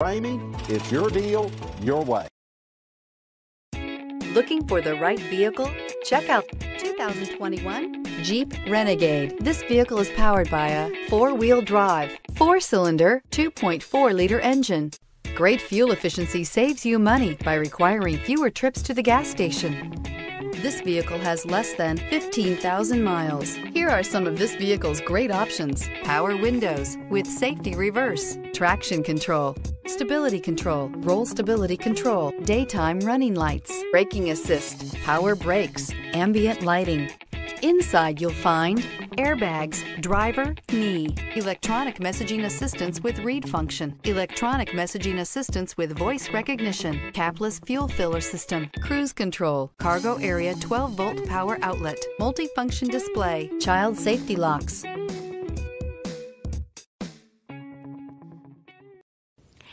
Ramey, it's your deal, your way. Looking for the right vehicle? Check out 2021 Jeep Renegade. This vehicle is powered by a four-wheel drive, four-cylinder, 2.4-liter engine. Great fuel efficiency saves you money by requiring fewer trips to the gas station. This vehicle has less than 15,000 miles. Here are some of this vehicle's great options. Power windows with safety reverse, traction control, stability control, roll stability control, daytime running lights, braking assist, power brakes, ambient lighting. Inside you'll find airbags, driver, knee, electronic messaging assistance with read function, electronic messaging assistance with voice recognition, capless fuel filler system, cruise control, cargo area 12 volt power outlet, multifunction display, child safety locks,